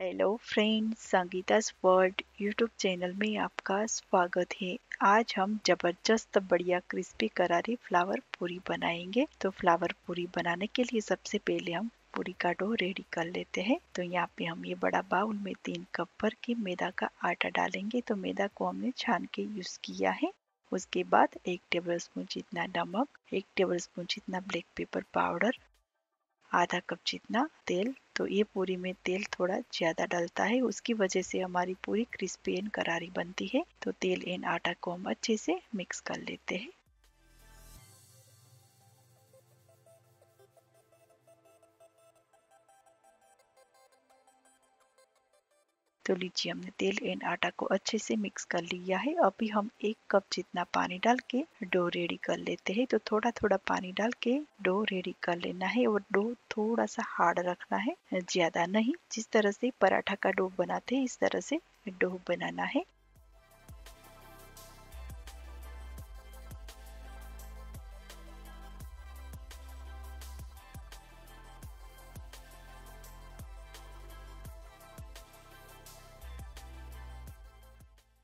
Hello friends Sangeeta's world YouTube channel में आपका स्वागत है। आज हम ज़बरदस्त बढ़िया क्रिस्पी करारी फ्लावर पूरी बनाएँगे। तो फ्लावर पूरी बनाने के लिए सबसे पहले हम पूरी का डो रेडी कर लेते हैं। तो यहाँ पे हम ये बड़ा बाउल में तीन कप भर के मैदा का आटा डालेंगे। तो मैदा को हमने छान के यूज़ किया है। उसके बाद एक टेबल स्पून जितना नमक, एक टेबल स्पून जितना ब्लैक पेपर पाउडर आधा कप जितना तेल तो ये पूरी में तेल थोड़ा ज़्यादा डलता है। उसकी वजह से हमारी पूरी क्रिस्पी एंड करारी बनती है। तो तेल एंड आटा को हम अच्छे से मिक्स कर लेते हैं। तो लीजिए हमने तेल एंड आटा को अच्छे से मिक्स कर लिया है। अभी हम एक कप जितना पानी डाल के डो रेडी कर लेते हैं। तो थोड़ा थोड़ा पानी डाल के डो रेडी कर लेना है और डो थोड़ा सा हार्ड रखना है, ज़्यादा नहीं। जिस तरह से पराठा का डो बनाते हैं, इस तरह से डो बनाना है।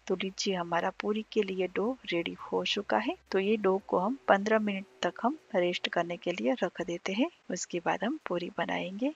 तो लीजिए हमारा पूरी के लिए डो रेडी हो चुका है। तो ये डो को हम 15 मिनट तक हम रेस्ट करने के लिए रख देते हैं। उसके बाद हम पूरी बनाएँगे।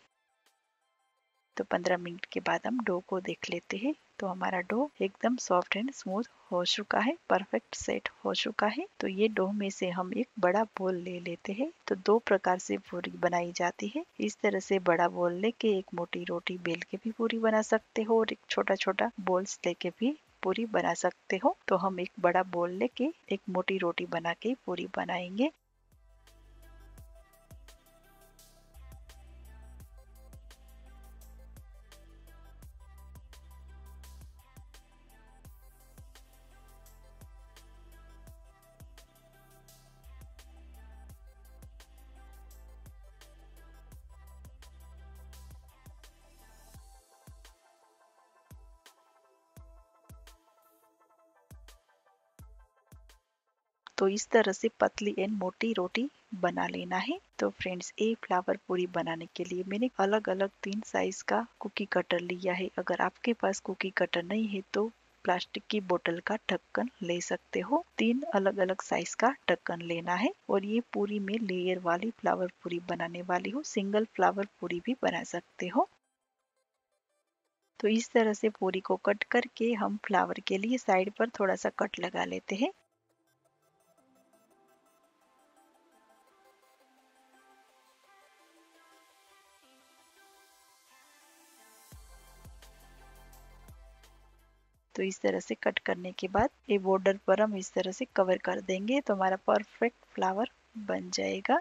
तो 15 मिनट के बाद हम डो को देख लेते हैं। तो हमारा डो एकदम सॉफ्ट एंड स्मूथ हो चुका है। परफेक्ट सेट हो चुका है। तो ये डो में से हम एक बड़ा बोल ले लेते हैं। तो दो प्रकार से पूरी बनाई जाती है। इस तरह से बड़ा बोल लेके एक मोटी रोटी बेल के भी पूरी बना सकते हो और एक छोटा छोटा बोल्स लेके भी पूरी बना सकते हो। तो हम एक बड़ा बोल लेके एक मोटी रोटी बना के पूरी बनाएँगे। तो इस तरह से पतली एंड मोटी रोटी बना लेना है। तो फ्रेंड्स, ये फ्लावर पूरी बनाने के लिए मैंने अलग अलग तीन साइज़ का कुकी कटर लिया है। अगर आपके पास कुकी कटर नहीं है तो प्लास्टिक की बोतल का ढक्कन ले सकते हो। तीन अलग अलग साइज़ का ढक्कन लेना है और ये पूरी में लेयर वाली फ्लावर पूरी बनाने वाली हो। सिंगल फ्लावर पूरी भी बना सकते हो। तो इस तरह से पूरी को कट करके हम फ्लावर के लिए साइड पर थोड़ा सा कट लगा लेते हैं। तो इस तरह से कट करने के बाद ये बॉर्डर पर हम इस तरह से कवर कर देंगे तो हमारा परफेक्ट फ्लावर बन जाएगा।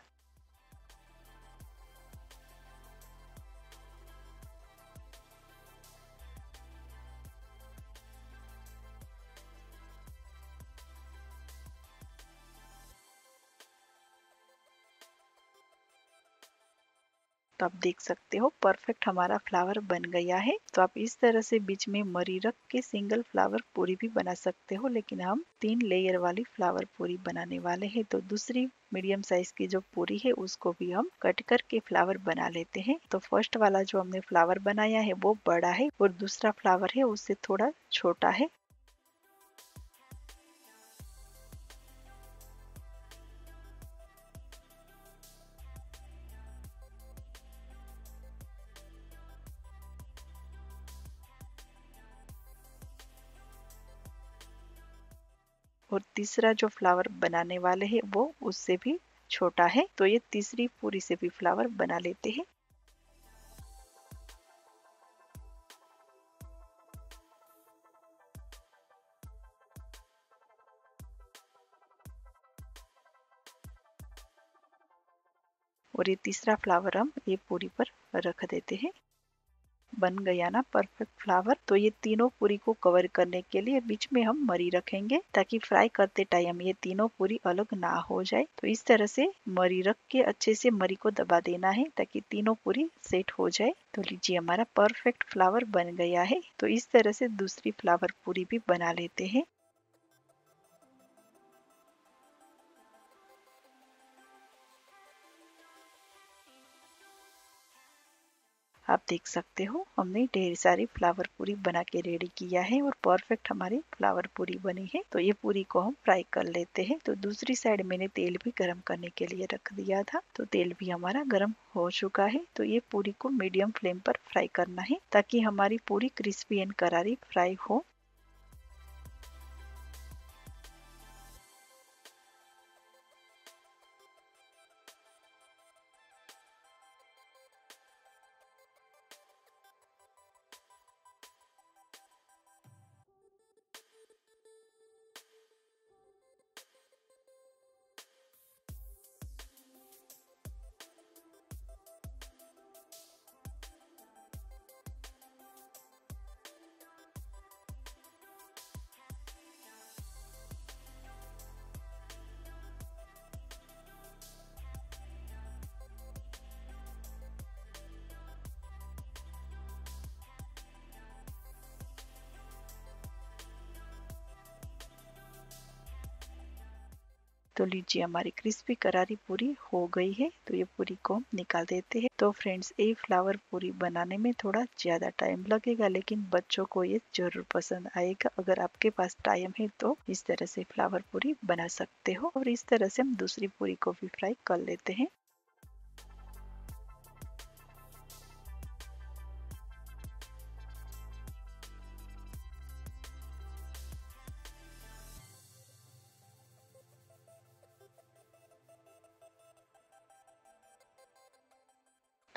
तो आप देख सकते हो परफेक्ट हमारा फ्लावर बन गया है। तो आप इस तरह से बीच में मरी रख के सिंगल फ्लावर पूरी भी बना सकते हो, लेकिन हम तीन लेयर वाली फ्लावर पूरी बनाने वाले हैं। तो दूसरी मीडियम साइज़ की जो पूरी है, उसको भी हम कट करके फ्लावर बना लेते हैं। तो फ़र्स्ट वाला जो हमने फ्लावर बनाया है, वो बड़ा है और दूसरा फ्लावर है, उससे थोड़ा छोटा है। और तीसरा जो फ्लावर बनाने वाले हैं, वो उससे भी छोटा है। तो ये तीसरी पूरी से भी फ्लावर बना लेते हैं। और ये तीसरा फ्लावर हम ये पूरी पर रख देते हैं। बन गया ना परफेक्ट फ्लावर तो ये तीनों पूरी को कवर करने के लिए बीच में हम मरी रखेंगे, ताकि फ्राई करते टाइम ये तीनों पूरी अलग ना हो जाए। तो इस तरह से मरी रख के अच्छे से मरी को दबा देना है, ताकि तीनों पूरी सेट हो जाए। तो लीजिए हमारा परफेक्ट फ्लावर बन गया है। तो इस तरह से दूसरी फ्लावर पूरी भी बना लेते हैं। आप देख सकते हो, हमने ढेर सारी फ्लावर पूरी बना के रेडी किया है और परफेक्ट हमारी फ्लावर पूरी बनी है। तो ये पूरी को हम फ्राई कर लेते हैं। तो दूसरी साइड मैंने तेल भी गर्म करने के लिए रख दिया था। तो तेल भी हमारा गर्म हो चुका है। तो ये पूरी को मीडियम फ्लेम पर फ्राई करना है, ताकि हमारी पूरी क्रिस्पी एंड करारी फ्राई हो। तो लीजिए हमारी क्रिस्पी करारी पूरी हो गई है तो ये पूरी को हम निकाल देते हैं। तो फ्रेंड्स, ये फ्लावर पूरी बनाने में थोड़ा ज़्यादा टाइम लगेगा, लेकिन बच्चों को ये ज़रूर पसंद आएगा। अगर आपके पास टाइम है तो इस तरह से फ्लावर पूरी बना सकते हो। और इस तरह से हम दूसरी पूरी को भी फ्राई कर लेते हैं।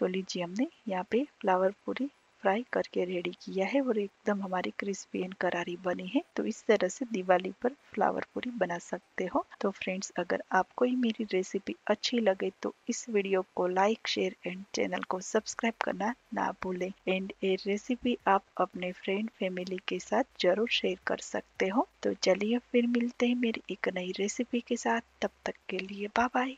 तो लीजिए हमने यहाँ पे फ्लावर पूरी फ्राई करके रेडी किया है और एकदम हमारी क्रिस्पी एंड करारी बनी है। तो इस तरह से दिवाली पर फ्लावर पूरी बना सकते हो। तो फ्रेंड्स अगर आपको ये मेरी रेसिपी अच्छी लगे तो इस वीडियो को लाइक शेयर एंड चैनल को सब्सक्राइब करना ना भूलें। एंड ये रेसिपी आप अपने फ्रेंड फैमिली के साथ ज़रूर शेयर कर सकते हो। तो चलिए फिर मिलते हैं मेरी एक नई रेसिपी के साथ। तब तक के लिए बाय बाय